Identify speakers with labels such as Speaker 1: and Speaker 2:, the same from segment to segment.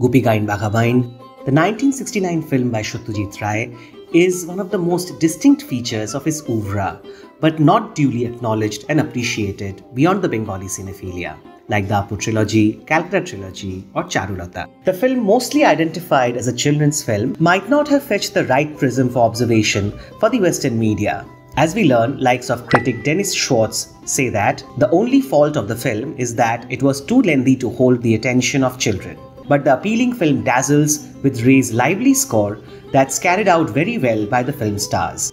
Speaker 1: Gupi Gayen Bagha Bayen, the 1969 film by Satyajit Ray, is one of the most distinct features of his oeuvre, but not duly acknowledged and appreciated beyond the Bengali cinephilia, like the Apu trilogy, Calcutta trilogy, or Charulata. The film, mostly identified as a children's film, might not have fetched the right prism for observation for the Western media. As we learn, likes of critic Dennis Schwartz say that the only fault of the film is that it was too lengthy to hold the attention of children. But the appealing film dazzles with Ray's lively score that's carried out very well by the film stars.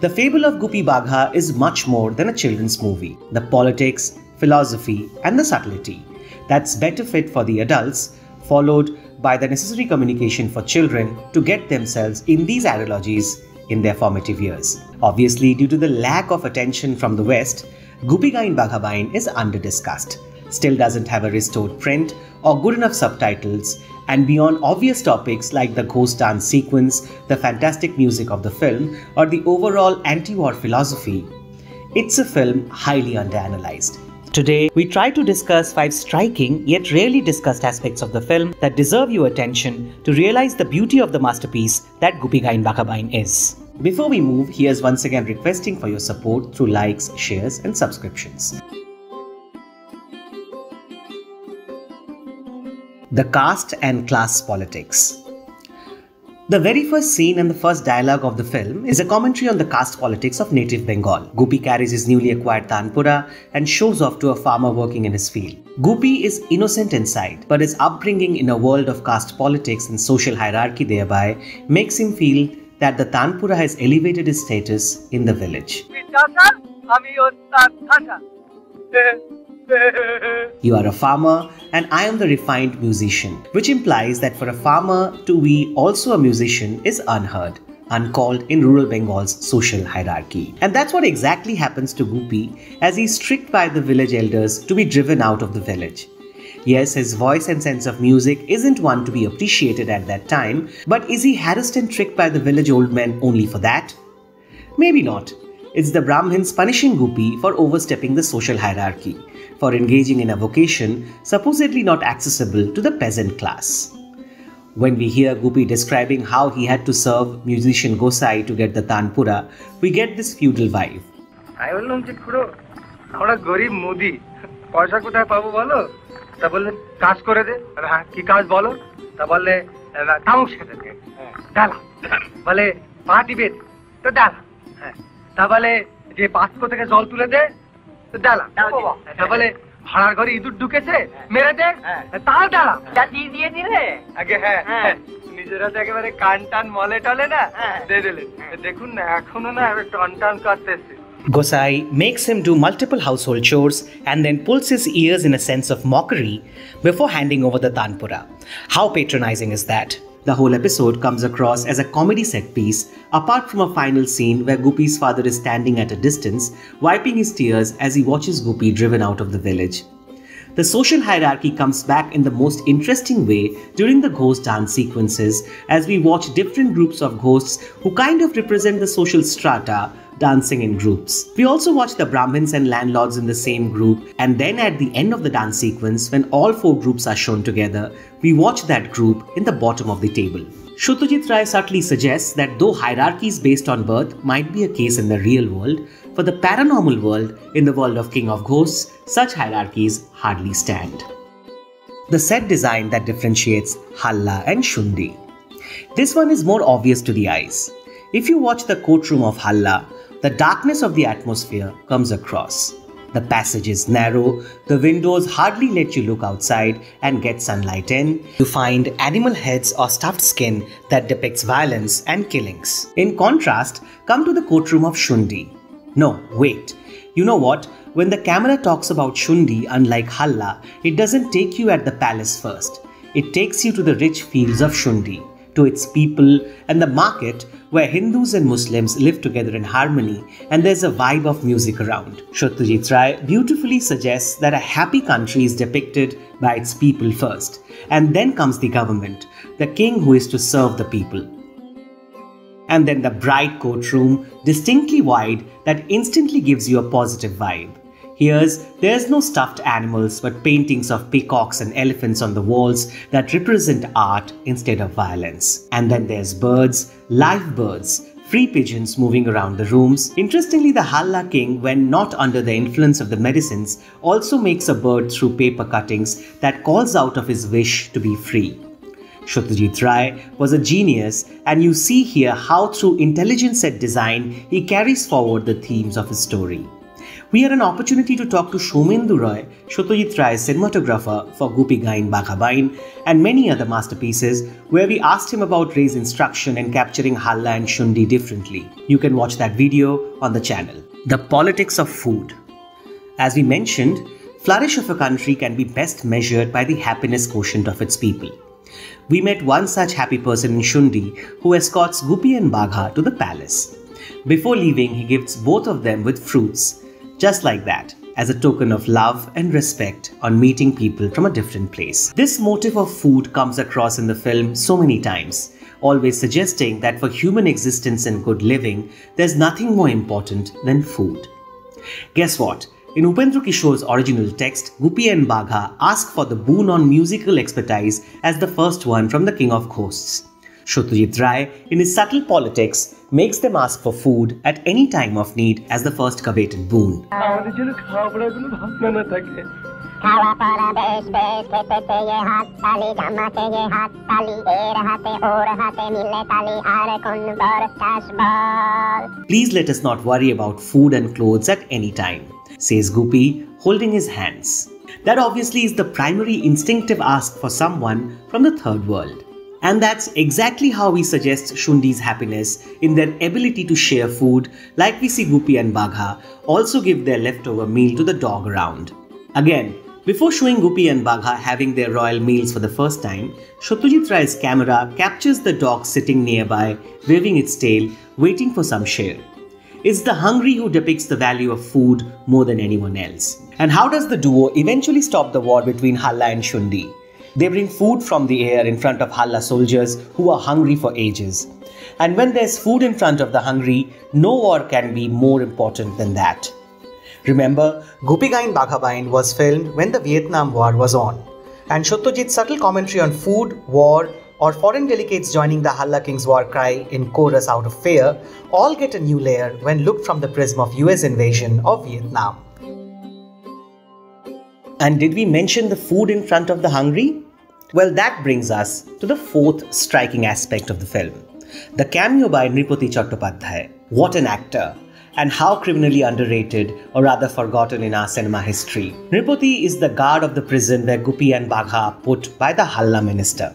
Speaker 1: The Fable of Gupi Bagha is much more than a children's movie. The politics, philosophy, and the subtlety that's better fit for the adults, followed by the necessary communication for children to get themselves in these ideologies in their formative years. Obviously, due to the lack of attention from the West, Gupi Gayen Bagha Bayen is under discussed, still doesn't have a restored print or good enough subtitles, and beyond obvious topics like the ghost dance sequence, the fantastic music of the film, or the overall anti war philosophy, it's a film highly underanalyzed. Today, we try to discuss five striking yet rarely discussed aspects of the film that deserve your attention to realize the beauty of the masterpiece that Gupi Gayen Bagha Bayen is. Before we move, here's once again requesting for your support through likes, shares, and subscriptions. The caste and class politics. The very first scene and the first dialogue of the film is a commentary on the caste politics of native Bengal. Gupi carries his newly acquired Tanpura and shows off to a farmer working in his field. Gupi is innocent inside, but his upbringing in a world of caste politics and social hierarchy thereby makes him feel that the Tanpura has elevated his status in the village. You are a farmer and I am the refined musician, which implies that for a farmer to be also a musician is unheard, uncalled in rural Bengal's social hierarchy. And that's what exactly happens to Gupi as he's tricked by the village elders to be driven out of the village. Yes, his voice and sense of music isn't one to be appreciated at that time, but is he harassed and tricked by the village old men only for that? Maybe not. It's the Brahmins punishing Gupi for overstepping the social hierarchy, for engaging in a vocation supposedly not accessible to the peasant class. When we hear Gupi describing how he had to serve musician Gosai to get the Tanpura, we get this feudal vibe.
Speaker 2: আমি বললাম যে খুড়ো আমরা গরিব মুদি পয়সা কোথায় পাবো বলো তা বললে কাজ করে দে হ্যাঁ কি কাজ বলো তা বললে তামুক সেটে দে ডালা বলে পা টিপে তো ডালা হ্যাঁ তা বলে যে পাঁচকো থেকে জল তুলে দে ডালা বলে ভাড়ার ঘরে ইঁদুর ঢুকেছে মেরে দে তাও ডালা
Speaker 3: দিয়ে দিয়ে দিলে
Speaker 2: আগে হ্যাঁ নিজেরা তো একেবারে কান টান মলে টলে না দিয়ে দিলে দেখুন না এখনও না টন টান করতেছে
Speaker 1: Gosai makes him do multiple household chores and then pulls his ears in a sense of mockery before handing over the Tanpura. How patronizing is that? The whole episode comes across as a comedy set piece, apart from a final scene where Gupi's father is standing at a distance, wiping his tears as he watches Gupi driven out of the village. The social hierarchy comes back in the most interesting way during the ghost dance sequences as we watch different groups of ghosts who kind of represent the social strata dancing in groups. We also watch the Brahmins and landlords in the same group, and then at the end of the dance sequence, when all four groups are shown together, we watch that group in the bottom of the table. Satyajit Ray subtly suggests that though hierarchies based on birth might be a case in the real world, for the paranormal world, in the world of King of Ghosts, such hierarchies hardly stand. The set design that differentiates Halla and Shundi. This one is more obvious to the eyes. If you watch the courtroom of Halla, the darkness of the atmosphere comes across. The passage is narrow, the windows hardly let you look outside and get sunlight in. You find animal heads or stuffed skin that depicts violence and killings. In contrast, come to the courtroom of Shundi. No, wait. You know what? When the camera talks about Shundi, unlike Halla, it doesn't take you at the palace first. It takes you to the rich fields of Shundi to its people and the market where Hindus and Muslims live together in harmony and there's a vibe of music around. Satyajit Ray beautifully suggests that a happy country is depicted by its people first, and then comes the government, the king who is to serve the people. And then the bright courtroom, distinctly wide, that instantly gives you a positive vibe. Here's there's no stuffed animals but paintings of peacocks and elephants on the walls that represent art instead of violence. And then there's birds, live birds, free pigeons moving around the rooms. Interestingly, the Halla king, when not under the influence of the medicines, also makes a bird through paper cuttings that calls out of his wish to be free. Satyajit Ray was a genius, and you see here how, through intelligent set design, he carries forward the themes of his story. We had an opportunity to talk to Soumendu Roy, Satyajit Ray's cinematographer for Gupi Gain Bain and many other masterpieces, where we asked him about Ray's instruction in capturing Halla and Shundi differently. You can watch that video on the channel. The politics of food. As we mentioned, flourish of a country can be best measured by the happiness quotient of its people. We met one such happy person in Shundi who escorts Gupi and Bagha to the palace. Before leaving, he gifts both of them with fruits, just like that, as a token of love and respect on meeting people from a different place. This motif of food comes across in the film so many times, always suggesting that for human existence and good living, there's nothing more important than food. Guess what? In Upendra Kishore's original text, Gupi and Bagha ask for the boon on musical expertise as the first one from the King of Ghosts. Satyajit Ray, in his subtle politics, makes them ask for food at any time of need as the first coveted boon. Please let us not worry about food and clothes at any time, says Gupi, holding his hands. That obviously is the primary instinctive ask for someone from the third world. And that's exactly how we suggest Shundi's happiness in their ability to share food, like we see Gupi and Bagha also give their leftover meal to the dog around. Again, before showing Gupi and Bagha having their royal meals for the first time, Satyajit Ray's camera captures the dog sitting nearby, waving its tail, waiting for some share. It's the hungry who depicts the value of food more than anyone else. And how does the duo eventually stop the war between Halla and Shundi? They bring food from the air in front of Halla soldiers who are hungry for ages. And when there's food in front of the hungry, no war can be more important than that. Remember, Gupi Gayen Bagha Bayen was filmed when the Vietnam War was on. And Satyajit's subtle commentary on food, war, or foreign delegates joining the Halla King's war cry in chorus out of fear all get a new layer when looked from the prism of US invasion of Vietnam. And did we mention the food in front of the hungry? Well, that brings us to the fourth striking aspect of the film the cameo by Nripati Chattopadhyay. What an actor! And how criminally underrated, or rather forgotten in our cinema history. Nripati is the guard of the prison where Gupi and Bagha are put by the Halla minister.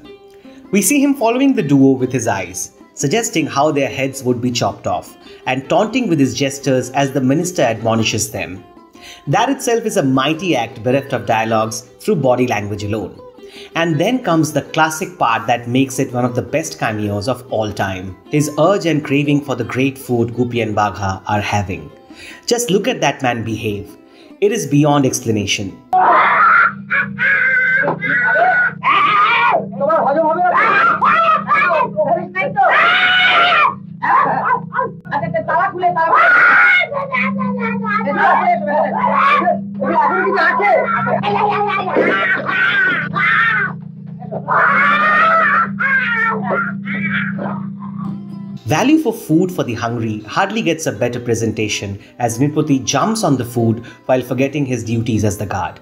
Speaker 1: We see him following the duo with his eyes, suggesting how their heads would be chopped off, and taunting with his gestures as the minister admonishes them. That itself is a mighty act bereft of dialogues through body language alone. And then comes the classic part that makes it one of the best cameos of all time his urge and craving for the great food Gupi and Bagha are having. Just look at that man behave. It is beyond explanation. Value for food for the hungry hardly gets a better presentation as Nripati jumps on the food while forgetting his duties as the guard.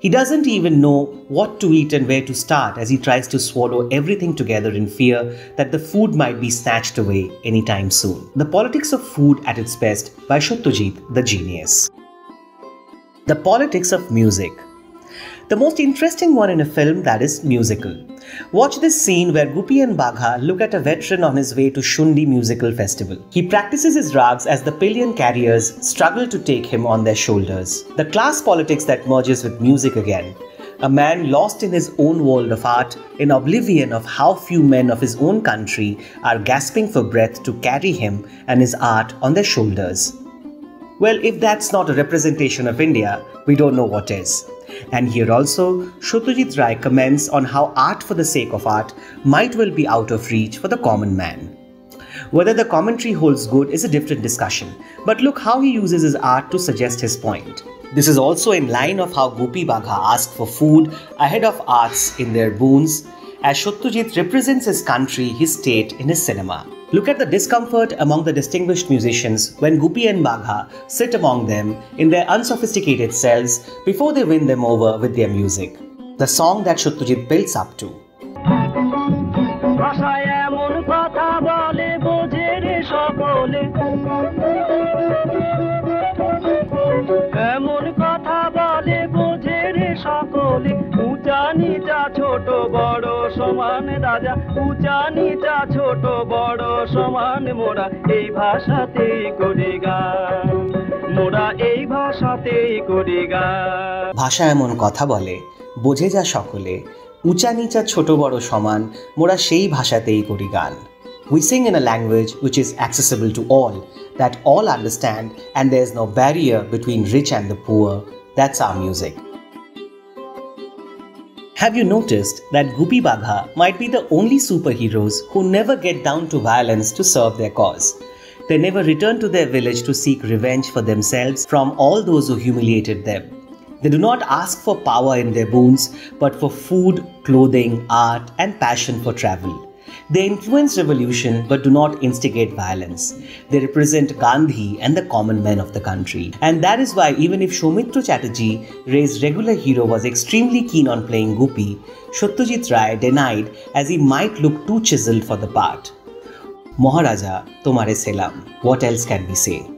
Speaker 1: He doesn't even know what to eat and where to start as he tries to swallow everything together in fear that the food might be snatched away anytime soon. The Politics of Food at its best by Satyajit the Genius. The Politics of Music the most interesting one in a film that is musical. Watch this scene where Gupi and Bagha look at a veteran on his way to Shundi Musical Festival. He practices his rags as the pillion carriers struggle to take him on their shoulders. The class politics that merges with music again. A man lost in his own world of art, in oblivion of how few men of his own country are gasping for breath to carry him and his art on their shoulders. Well, if that's not a representation of India, we don't know what is. And here also, Satyajit Ray comments on how art for the sake of art might well be out of reach for the common man. Whether the commentary holds good is a different discussion, but look how he uses his art to suggest his point. This is also in line of how Gupi Bagha asked for food ahead of arts in their boons, as Satyajit represents his country, his state in his cinema. Look at the discomfort among the distinguished musicians when Gupi and Bagha sit among them in their unsophisticated selves before they win them over with their music. The song that Satyajit builds up to.
Speaker 4: ছোট বড় সমান রাজা উঁচা নিচা ছোট বড় সমান মোরা এই ভাষাতেই করি গান মোরা এই ভাষাতেই করি গান
Speaker 1: ভাষা এমন কথা বলে বোঝে যা সকলে উঁচা নিচা ছোট বড় সমান মোরা সেই ভাষাতেই করি গান We sing in a language which is accessible to all, that all understand, and there is no barrier between rich and the poor. That's our music. Have you noticed that Gupi Bagha might be the only superheroes who never get down to violence to serve their cause? They never return to their village to seek revenge for themselves from all those who humiliated them. They do not ask for power in their boons, but for food, clothing, art, and passion for travel. They influence revolution but do not instigate violence. They represent Gandhi and the common men of the country. And that is why, even if Soumitra Chatterjee, Ray's regular hero, was extremely keen on playing Gupi, Satyajit Ray denied as he might look too chiseled for the part. Maharaja, Tomare Selam. What else can we say?